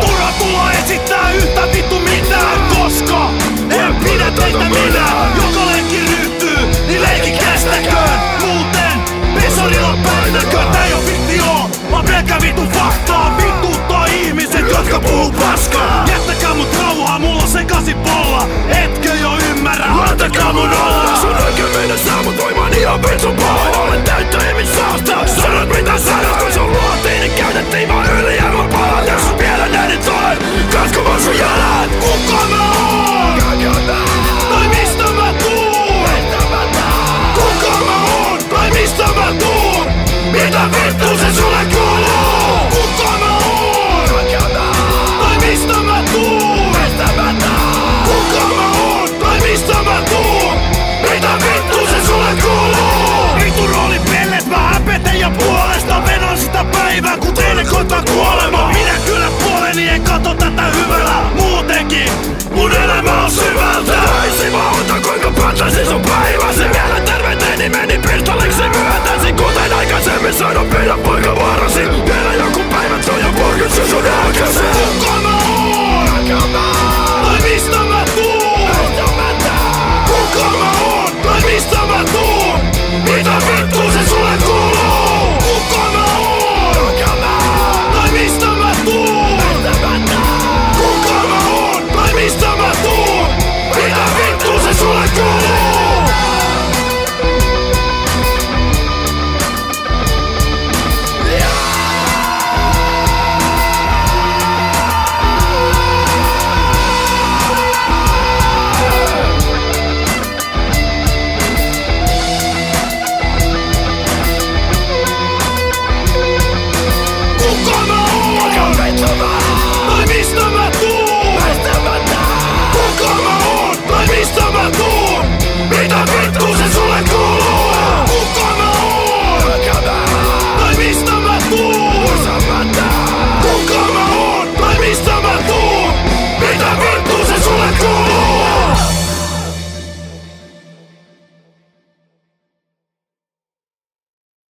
Turha tulla esittää yhtä vittu mitään, koska en pidä teitä minä. Joka leikki ryhtyy, niin leikki kestäköön. Muuten pesorilla päiväköön. Tää ei oo fiktio, vaan pelkkä vittu faktaa. Vituttaa ihmiset, jotka puhuu paskaa. Jättäkää mut rauhaa, mulla on sekaisin polla. Etkö jo ymmärrä, antakaa mun olla. Sun oikein mennä saa mut voimaan ihan vitsun Olen täyttä ihmissaasta vittu se その赤さ